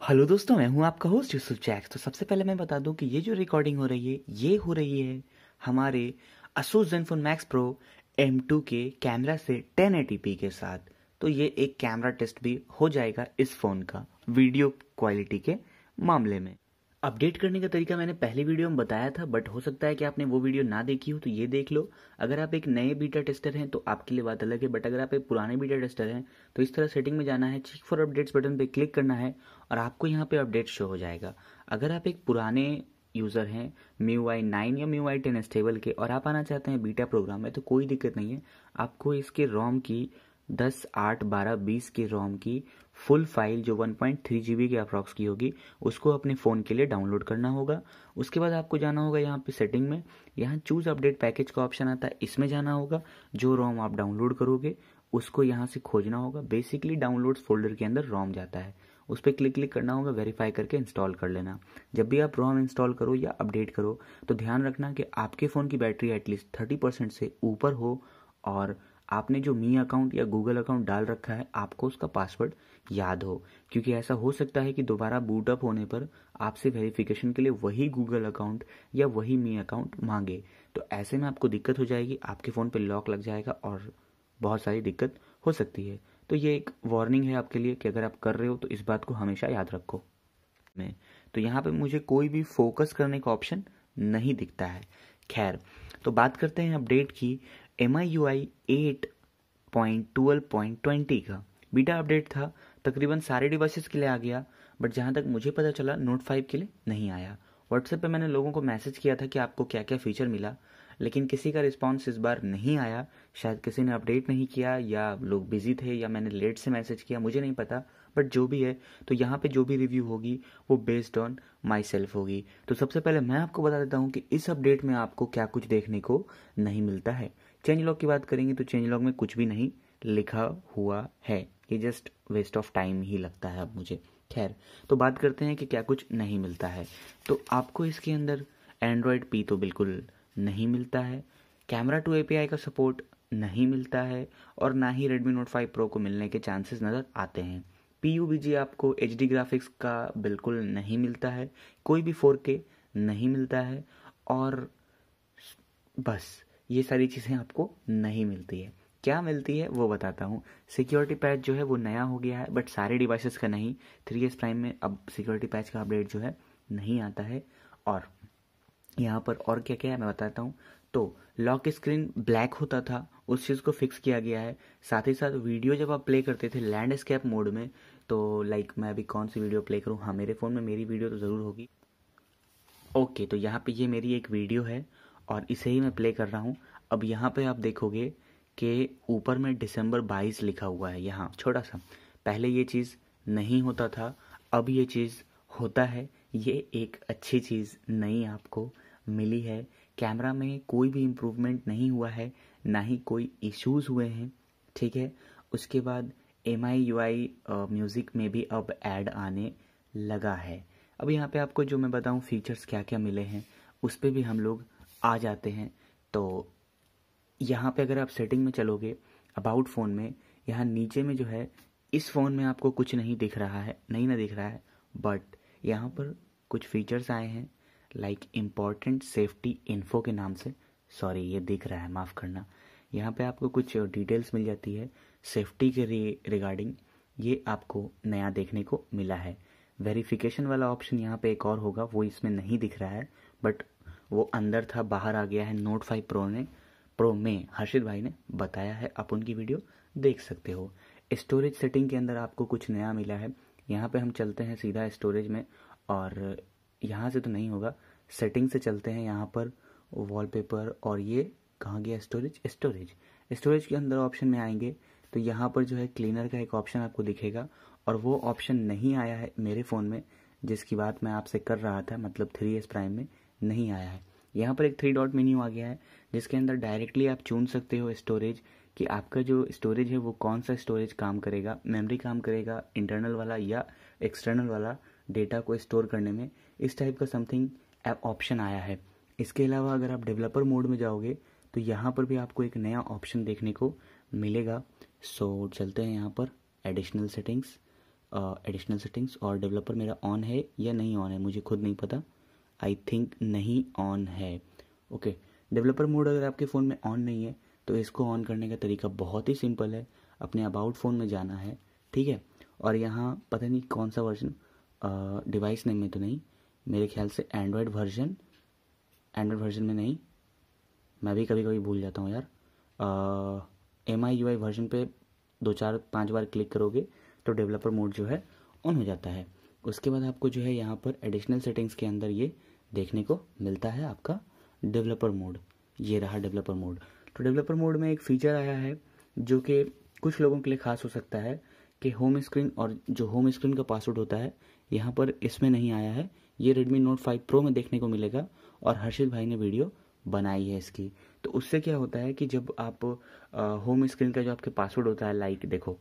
Hello दोस्तों, मैं हूँ आपका होस्ट यूसुफ जैक्स तो सबसे पहले मैं बता दूँ कि ये जो रिकॉर्डिंग हो रही है, ये हो रही है हमारे Asus ZenFone Max Pro M two के कैमरा से 1080p के साथ। तो ये एक कैमरा टेस्ट भी हो जाएगा इस फ़ोन का वीडियो क्वालिटी के मामले में। अपडेट करने का तरीका मैंने पहले वीडियो में बताया था बट हो सकता है कि आपने वो वीडियो ना देखी हो तो ये देख लो। अगर आप एक नए बीटा टेस्टर हैं तो आपके लिए बात अलग है बट अगर आप एक पुराने बीटा टेस्टर हैं तो इस तरह सेटिंग में जाना है चेक फॉर अपडेट्स बटन पे क्लिक करना है, और आपको यहाँ पे अपडेट शो हो जाएगा। अगर आप एक पुराने यूज़र हैं म्यू आई नाइन या म्यू आई टेन स्टेबल के, और आप आना चाहते हैं बीटा प्रोग्राम में तो कोई दिक्कत नहीं है। आपको इसके रोम की दस आठ बारह बीस के रोम की फुल फ़ाइल जो 1.3 पॉइंट के अप्रॉक्स की होगी, उसको अपने फ़ोन के लिए डाउनलोड करना होगा। उसके बाद आपको जाना होगा यहाँ पे सेटिंग में। यहाँ चूज़ अपडेट पैकेज का ऑप्शन आता है, इसमें जाना होगा। जो रोम आप डाउनलोड करोगे, उसको यहाँ से खोजना होगा। बेसिकली डाउनलोड फोल्डर के अंदर रोम जाता है। उस पर क्लिक क्लिक करना होगा वेरीफाई करके इंस्टॉल कर लेना। जब भी आप रोम इंस्टॉल करो या अपडेट करो तो ध्यान रखना कि आपके फ़ोन की बैटरी एटलीस्ट थर्टी परसेंट से ऊपर हो और आपने जो मी अकाउंट या गूगल अकाउंट डाल रखा है, आपको उसका पासवर्ड याद हो। क्योंकि ऐसा हो सकता है कि दोबारा बूटअप होने पर आपसे वेरिफिकेशन के लिए वही गूगल अकाउंट या वही मी अकाउंट मांगे। तो ऐसे में आपको दिक्कत हो जाएगी, आपके फ़ोन पर लॉक लग जाएगा और बहुत सारी दिक्कत हो सकती है। तो ये एक वार्निंग है आपके लिए कि अगर आप कर रहे हो तो इस बात को हमेशा याद रखो। मैं तो यहाँ पे मुझे कोई भी फोकस करने का ऑप्शन नहीं दिखता है। खैर तो बात करते हैं अपडेट की। M I U I eight point twelve point twenty का बीटा अपडेट था, तकरीबन सारे डिवाइसेस के लिए आ गया बट जहाँ तक मुझे पता चला नोट फाइव के लिए नहीं आया। व्हाट्सएप पे मैंने लोगों को मैसेज किया था कि आपको क्या क्या फीचर मिला, लेकिन किसी का रिस्पांस इस बार नहीं आया। शायद किसी ने अपडेट नहीं किया, या लोग बिज़ी थे, या मैंने लेट से मैसेज किया, मुझे नहीं पता बट जो भी है तो यहाँ पे जो भी रिव्यू होगी, वो बेस्ड ऑन माई सेल्फ होगी। तो सबसे पहले मैं आपको बता देता हूँ कि इस अपडेट में आपको क्या कुछ देखने को नहीं मिलता है। चेंज लॉग की बात करेंगे तो चेंज लॉग में कुछ भी नहीं लिखा हुआ है। ये जस्ट वेस्ट ऑफ़ टाइम ही लगता है अब मुझे। खैर तो बात करते हैं कि क्या कुछ नहीं मिलता है। तो आपको इसके अंदर एंड्रॉयड पी तो बिल्कुल नहीं मिलता है। कैमरा टू ए का सपोर्ट नहीं मिलता है और ना ही Redmi Note 5 Pro को मिलने के चांसेस नज़र आते हैं। पी यू बी जी आपको एच डी ग्राफिक्स का बिल्कुल नहीं मिलता है। कोई भी फोर के नहीं मिलता है और बस ये सारी चीज़ें आपको नहीं मिलती है। क्या मिलती है, वो बताता हूँ। सिक्योरिटी पैच जो है, वो नया हो गया है बट सारे डिवाइसेस का नहीं। थ्री एस प्राइम में अब सिक्योरिटी पैच का अपडेट जो है, नहीं आता है। और यहाँ पर और क्या क्या है, मैं बताता हूँ। तो लॉक स्क्रीन ब्लैक होता था, उस चीज़ को फिक्स किया गया है। साथ ही साथ वीडियो जब आप प्ले करते थे लैंडस्केप मोड में तो लाइक मैं अभी कौन सी वीडियो प्ले करूँ? हाँ मेरे फ़ोन में मेरी वीडियो तो ज़रूर होगी। ओके तो यहाँ पे ये मेरी एक वीडियो है। और इसे ही मैं प्ले कर रहा हूँ। अब यहाँ पे आप देखोगे कि ऊपर में दिसंबर 22 लिखा हुआ है यहाँ, छोटा सा। पहले ये चीज़ नहीं होता था, अब ये चीज़ होता है। ये एक अच्छी चीज़ नई आपको मिली है। कैमरा में कोई भी इम्प्रूवमेंट नहीं हुआ है, ना ही कोई इश्यूज़ हुए हैं, ठीक है? उसके बाद M I U I music में भी अब ऐड आने लगा है। अब यहाँ पे आपको जो मैं बताऊँ फीचर्स क्या क्या मिले हैं, उस पर भी हम लोग आ जाते हैं। तो यहाँ पे अगर आप सेटिंग में चलोगे अबाउट फ़ोन में, यहाँ नीचे में जो है, इस फ़ोन में आपको कुछ नहीं दिख रहा है, नहीं ना दिख रहा है बट यहाँ पर कुछ फीचर्स आए हैं लाइक इंपॉर्टेंट सेफ्टी इन्फो के नाम से। सॉरी ये दिख रहा है, माफ़ करना। यहाँ पे आपको कुछ डिटेल्स मिल जाती है सेफ्टी के रिगार्डिंग ये आपको नया देखने को मिला है। वेरिफिकेशन वाला ऑप्शन यहाँ पे एक और होगा, वो इसमें नहीं दिख रहा है बट वो अंदर था, बाहर आ गया है नोट फाइव प्रो ने। प्रो में हर्षित भाई ने बताया है, आप उनकी वीडियो देख सकते हो। स्टोरेज सेटिंग के अंदर आपको कुछ नया मिला है। यहाँ पे हम चलते हैं सीधा स्टोरेज में और यहाँ से तो नहीं होगा सेटिंग से चलते हैं यहाँ पर वॉलपेपर और ये कहाँ गया स्टोरेज स्टोरेज स्टोरेज के अंदर ऑप्शन में आएँगे तो यहाँ पर जो है क्लीनर का एक ऑप्शन आपको दिखेगा और वो ऑप्शन नहीं आया है मेरे फ़ोन में, जिसकी बात मैं आपसे कर रहा था मतलब थ्री एस प्राइम में। नहीं आया है। यहाँ पर एक थ्री डॉट मेन्यू आ गया है जिसके अंदर डायरेक्टली आप चुन सकते हो स्टोरेज कि आपका जो स्टोरेज है वो कौन सा स्टोरेज काम करेगा मेमोरी काम करेगा इंटरनल वाला या एक्सटर्नल वाला डेटा को स्टोर करने में। इस टाइप का समथिंग ऑप्शन आया है। इसके अलावा अगर आप डेवलपर मोड में जाओगे तो यहाँ पर भी आपको एक नया ऑप्शन देखने को मिलेगा। सो so, चलते हैं यहाँ पर एडिशनल सेटिंग्स एडिशनल सेटिंग्स और डेवलपर मेरा ऑन है या नहीं ऑन है मुझे खुद नहीं पता। आई थिंक नहीं ऑन है। ओके डेवलपर मोड अगर आपके फ़ोन में ऑन नहीं है तो इसको ऑन करने का तरीका बहुत ही सिंपल है। अपने अबाउट फ़ोन में जाना है, ठीक है? और यहाँ पता नहीं कौन सा वर्जन डिवाइस नेम में तो नहीं, मेरे ख्याल से एंड्रॉयड वर्जन एंड्रॉयड वर्जन में नहीं। मैं भी कभी कभी भूल जाता हूँ यार। M I U I version पे दो चार पाँच बार क्लिक करोगे तो डेवलपर मोड जो है ऑन हो जाता है। उसके बाद आपको जो है यहाँ पर एडिशनल सेटिंग्स के अंदर ये देखने को मिलता है आपका डेवलपर मोड ये रहा डेवलपर मोड तो डेवलपर मोड में एक फीचर आया है जो कि कुछ लोगों के लिए खास हो सकता है कि होम स्क्रीन और जो होम स्क्रीन का पासवर्ड होता है, यहाँ पर इसमें नहीं आया है। ये रेडमी नोट फाइव प्रो में देखने को मिलेगा और हर्षित भाई ने वीडियो बनाई है इसकी। तो उससे क्या होता है कि जब आप होम स्क्रीन का जो आपके पासवर्ड होता है लाइक देखो,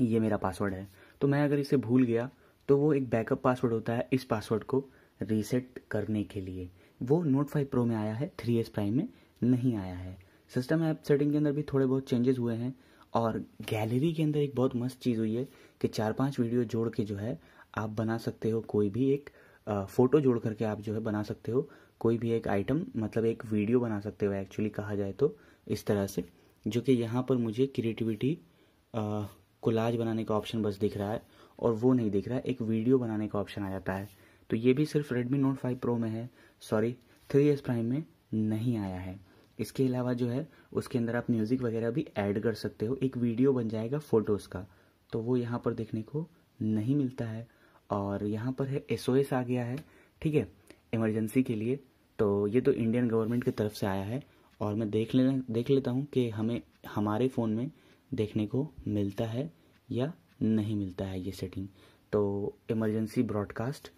ये मेरा पासवर्ड है। तो मैं अगर इसे भूल गया तो वो एक बैकअप पासवर्ड होता है इस पासवर्ड को रीसेट करने के लिए। वो नोट फाइव प्रो में आया है थ्री एस प्राइम में नहीं आया है। सिस्टम ऐप सेटिंग के अंदर भी थोड़े बहुत चेंजेस हुए हैं और गैलरी के अंदर एक बहुत मस्त चीज़ हुई है कि चार पाँच वीडियो जोड़ के जो है आप बना सकते हो कोई भी एक फ़ोटो जोड़ करके आप जो है बना सकते हो। कोई भी एक आइटम मतलब एक वीडियो बना सकते हो एक्चुअली कहा जाए तो इस तरह से। जो कि यहाँ पर मुझे क्रिएटिविटी कोलाज बनाने का ऑप्शन बस दिख रहा है और वो नहीं दिख रहा है एक वीडियो बनाने का ऑप्शन आ जाता है। तो ये भी सिर्फ़ Redmi Note 5 Pro में है सॉरी थ्री एस प्राइम में नहीं आया है। इसके अलावा जो है, उसके अंदर आप म्यूज़िक वगैरह भी ऐड कर सकते हो, एक वीडियो बन जाएगा फ़ोटोज़ का। तो वो यहाँ पर देखने को नहीं मिलता है और यहाँ पर है SOS आ गया है, ठीक है इमरजेंसी के लिए। तो ये तो इंडियन गवर्नमेंट की तरफ़ से आया है और मैं देख लेना, देख लेता हूँ कि हमें, हमारे फ़ोन में देखने को मिलता है या नहीं मिलता है ये सेटिंग तो इमरजेंसी ब्रॉडकास्ट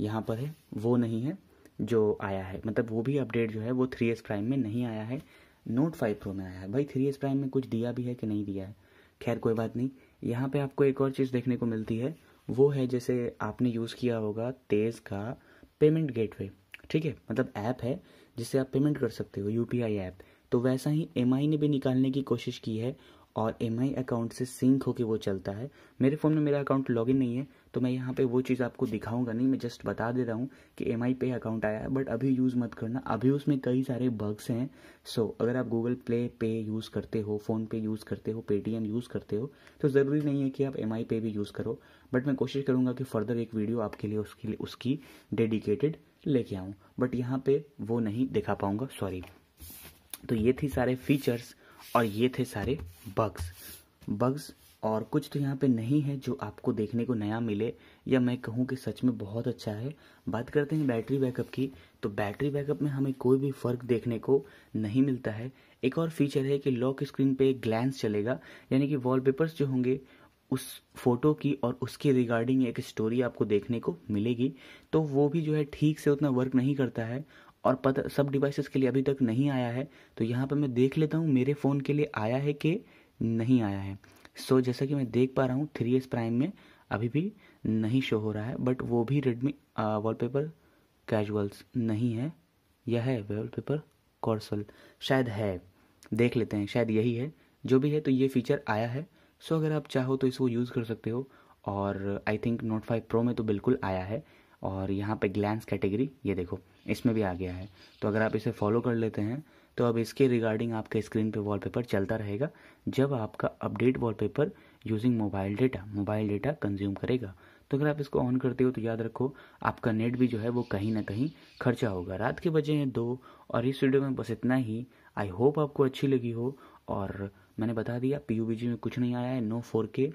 यहाँ पर है, वो नहीं है जो आया है. मतलब वो भी अपडेट जो है, वो थ्री एस प्राइम में नहीं आया है. नोट फाइव प्रो में आया है. भाई थ्री एस प्राइम में कुछ दिया भी है कि नहीं दिया है? खैर, कोई बात नहीं. यहाँ पे आपको एक और चीज़ देखने को मिलती है. वो है जैसे आपने यूज़ किया होगा तेज़ का पेमेंट गेटवे ठीक है? मतलब ऐप है जिससे आप पेमेंट कर सकते हो यूपीआई ऐप तो वैसा ही एमआई ने भी निकालने की कोशिश की है और MI अकाउंट से सिंक होकर वो चलता है। मेरे फ़ोन में मेरा अकाउंट लॉगिन नहीं है तो मैं यहाँ पे वो चीज़ आपको दिखाऊँगा नहीं मैं जस्ट बता दे रहा हूँ कि एम आई पे अकाउंट आया है बट अभी यूज़ मत करना। अभी उसमें कई सारे बग्स हैं। सो so, अगर आप गूगल प्ले पे यूज़ करते हो फ़ोन पे यूज़ करते हो पेटीएम यूज़ करते हो तो ज़रूरी नहीं है कि आप एम आई पे भी यूज़ करो। बट मैं कोशिश करूँगा कि फर्दर एक वीडियो आपके लिए उसके लिए उसकी डेडिकेटेड लेके आऊँ। बट यहाँ पे वो नहीं दिखा पाऊँगा सॉरी तो ये थी सारे फीचर्स और ये थे सारे बग्स बग्स और कुछ तो यहाँ पे नहीं है जो आपको देखने को नया मिले, या मैं कहूँ कि सच में बहुत अच्छा है। बात करते हैं बैटरी बैकअप की तो बैटरी बैकअप में हमें कोई भी फ़र्क देखने को नहीं मिलता है। एक और फीचर है कि लॉक स्क्रीन पे एक ग्लैंस चलेगा, यानी कि वॉलपेपर्स जो होंगे, उस फ़ोटो की और उसके रिगार्डिंग एक स्टोरी आपको देखने को मिलेगी। तो वो भी जो है ठीक से उतना वर्क नहीं करता है और पता सब डिवाइसेस के लिए अभी तक नहीं आया है तो यहाँ पर मैं देख लेता हूँ मेरे फ़ोन के लिए आया है कि नहीं आया है। सो so, जैसा कि मैं देख पा रहा हूँ थ्री एस प्राइम में अभी भी नहीं शो हो रहा है बट वो भी रेडमी वॉलपेपर कैजुअल्स नहीं है। यह है वॉलपेपर कॉर्सल शायद है। देख लेते हैं शायद यही है। जो भी है तो ये फीचर आया है। सो so, अगर आप चाहो तो इसको यूज़ कर सकते हो और I think note five pro में तो बिल्कुल आया है। और यहाँ पे ग्लैंस कैटेगरी ये देखो, इसमें भी आ गया है। तो अगर आप इसे फॉलो कर लेते हैं तो अब इसके रिगार्डिंग आपके स्क्रीन पे वॉलपेपर चलता रहेगा, जब आपका update wallpaper using mobile data mobile data consume करेगा। तो अगर आप इसको ऑन करते हो तो याद रखो, आपका नेट भी जो है, वो कहीं ना कहीं खर्चा होगा। रात के बजे हैं दो, और इस वीडियो में बस इतना ही। आई होप आपको अच्छी लगी हो, और मैंने बता दिया पी में कुछ नहीं आया है नो फोर के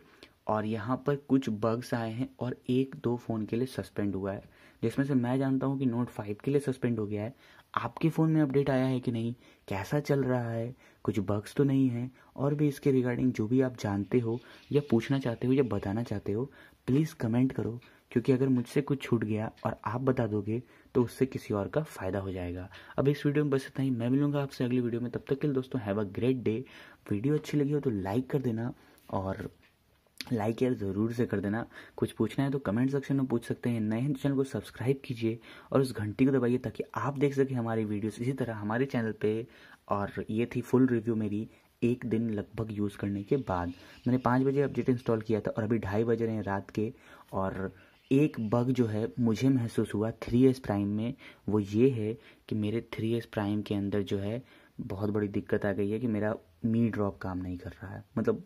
और यहाँ पर कुछ बग्स आए हैं और एक दो फ़ोन के लिए सस्पेंड हुआ है। जिसमें से मैं जानता हूँ कि नोट फाइव के लिए सस्पेंड हो गया है। आपके फ़ोन में अपडेट आया है कि नहीं? कैसा चल रहा है? कुछ बग्स तो नहीं है? और भी इसके रिगार्डिंग जो भी आप जानते हो या पूछना चाहते हो या बताना चाहते हो प्लीज़ कमेंट करो। क्योंकि अगर मुझसे कुछ छूट गया और आप बता दोगे तो उससे किसी और का फ़ायदा हो जाएगा। अब इस वीडियो में बस इतना ही। मैं मिलूँगा आपसे अगली वीडियो में। तब तक के लिए दोस्तों have a great day video अच्छी लगी हो तो लाइक कर देना और लाइक यार ज़रूर से कर देना। कुछ पूछना है तो कमेंट सेक्शन में पूछ सकते हैं। नए हैं तो चैनल को सब्सक्राइब कीजिए और उस घंटी को दबाइए ताकि आप देख सकें हमारी वीडियोस इसी तरह हमारे चैनल पे और ये थी फुल रिव्यू मेरी एक दिन लगभग यूज़ करने के बाद। मैंने पाँच बजे अपडेट इंस्टॉल किया था और अभी ढाई बज रहे हैं रात के और एक बग जो है मुझे महसूस हुआ थ्री एस प्राइम में। वो ये है कि मेरे थ्री एस प्राइम के अंदर जो है बहुत बड़ी दिक्कत आ गई है कि मेरा मी ड्रॉप काम नहीं कर रहा है। मतलब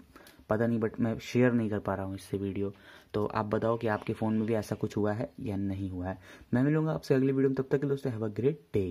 पता नहीं बट मैं शेयर नहीं कर पा रहा हूँ इससे वीडियो तो आप बताओ कि आपके फ़ोन में भी ऐसा कुछ हुआ है या नहीं हुआ है। मैं मिलूँगा आपसे अगली वीडियो में। तब तक के दोस्तों हैव अ ग्रेट डे